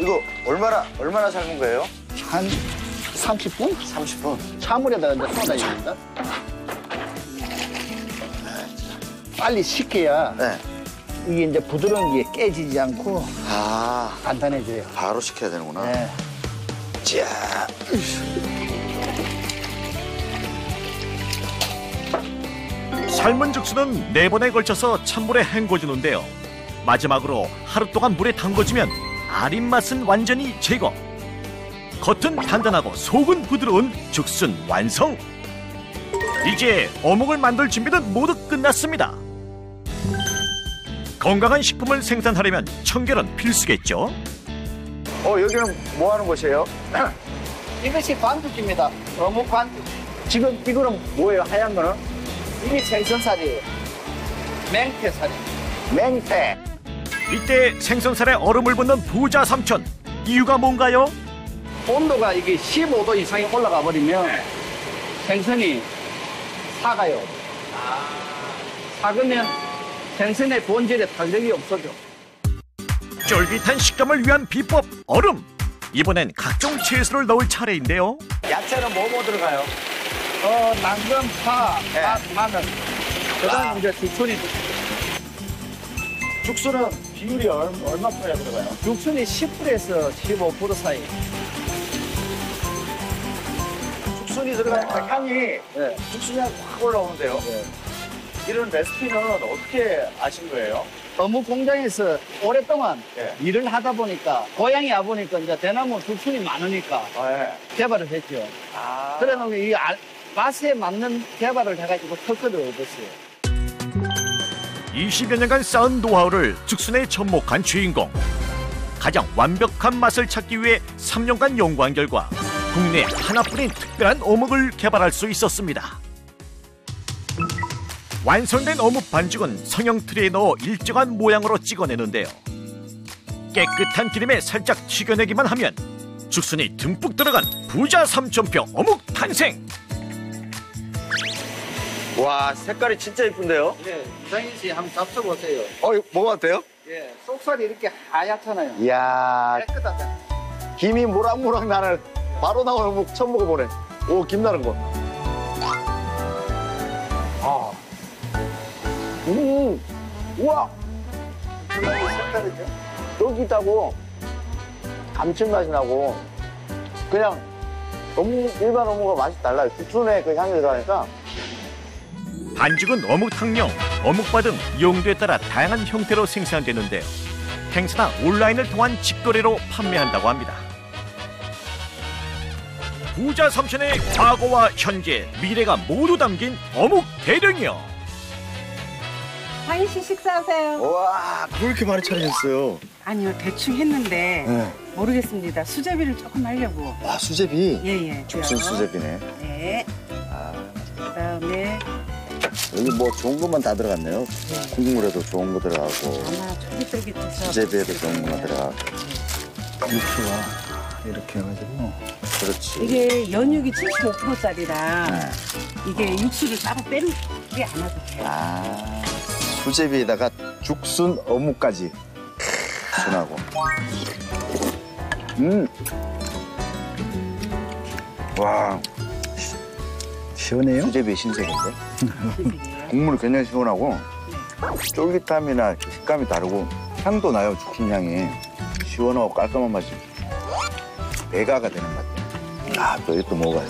이거 얼마나 얼마나 삶은 거예요? 한 30분? 30분. 찬물에다가 이제 쏟아야 됩니다. 빨리 식혀야 네. 이게 이제 부드러운 게 깨지지 않고 아, 단단해져요. 바로 식혀야 되는구나. 네. 자, 삶은 죽수는 네 번에 걸쳐서 찬물에 헹궈주는데요. 마지막으로 하루 동안 물에 담궈주면 아린 맛은 완전히 제거. 겉은 단단하고 속은 부드러운 죽순 완성. 이제 어묵을 만들 준비는 모두 끝났습니다. 건강한 식품을 생산하려면 청결은 필수겠죠. 어 여기는 뭐 하는 곳이에요? 이것이 반죽입니다. 어묵 반죽. 지금 이거는 뭐예요? 하얀 거는? 이게 생선살이에요. 맹태살이. 맹태. 이때 생선살에 얼음을 붓는 부자 삼촌. 이유가 뭔가요? 온도가 이게 15도 이상이 올라가 버리면 생선이 사가요. 사그면 생선의 본질에 탄력이 없어져. 쫄깃한 식감을 위한 비법 얼음. 이번엔 각종 채소를 넣을 차례인데요. 야채는 뭐 뭐 들어가요? 어, 당근, 파, 네. 파, 마늘. 그 다음에 이제 죽순이, 죽수는 비율이 얼, 얼마 프로야 들어가요? 죽순이 10%에서 15% 사이. 죽순이 들어가니까 향이 네. 죽순이 확 올라오는데요. 이런 레시피는 어떻게 아신 거예요? 어묵 공장에서 오랫동안 예. 일을 하다 보니까 고향이 와보니까 이제 대나무 죽순이 많으니까 아, 예. 개발을 했죠. 아, 그래 놓으면 이 알- 맛에 맞는 개발을 해가지고 특허를 얻었어요. 20여 년간 쌓은 노하우를 죽순에 접목한 주인공. 가장 완벽한 맛을 찾기 위해 3년간 연구한 결과 국내 하나뿐인 특별한 어묵을 개발할 수 있었습니다. 완성된 어묵 반죽은 성형 틀에 넣어 일정한 모양으로 찍어내는데요. 깨끗한 기름에 살짝 튀겨내기만 하면 죽순이 듬뿍 들어간 부자 삼천표 어묵 탄생! 와 색깔이 진짜 이쁜데요? 예, 이상인 씨 한번 잡숴보세요. 어, 이거 어때요? 예, 속살이 이렇게 하얗잖아요. 이야, 깨끗하다. 김이 모락모락 나는 바로 나오는 묵 처음 먹어보네. 오, 김 나는 거. 아. 음, 우와, 색다르죠? 쫄깃하고 감칠맛이 나고 그냥 어묵, 일반 어묵과 맛이 달라요. 죽순에 그 향이 들어가니까 반죽은 어묵탕용, 어묵바 등 용도에 따라 다양한 형태로 생산되는데요. 행사나 온라인을 통한 직거래로 판매한다고 합니다. 부자 삼촌의 과거와 현재, 미래가 모두 담긴 어묵 대령이요. 하인 씨 식사하세요. 와, 왜 이렇게 많이 차리셨어요? 아니요, 대충 했는데 네. 모르겠습니다. 수제비를 조금 하려고. 와, 수제비. 예 예. 죽순 수제비네. 네. 아, 그다음에 여기 뭐 좋은 것만 다 들어갔네요. 국물에도 좋은 거 들어가고 아마 쫄깃쫄깃해서 수제비에도 좋은 것만 들어가고. 육수가 이렇게 해가지고. 그렇지. 이게 연육이 75%짜리라 네. 이게 육수를 따로 빼는 게안 와도 돼요. 아, 수제비에다가 죽순 어묵까지. 크, 순하고. 음. 와, 시원해요? 수제비 신세계인데? 국물이 굉장히 시원하고 쫄깃함이나 식감이 다르고 향도 나요, 죽순 향이. 시원하고 깔끔한 맛이 배가가 되는 것 같아요. 아, 또 이것도 먹어봐요.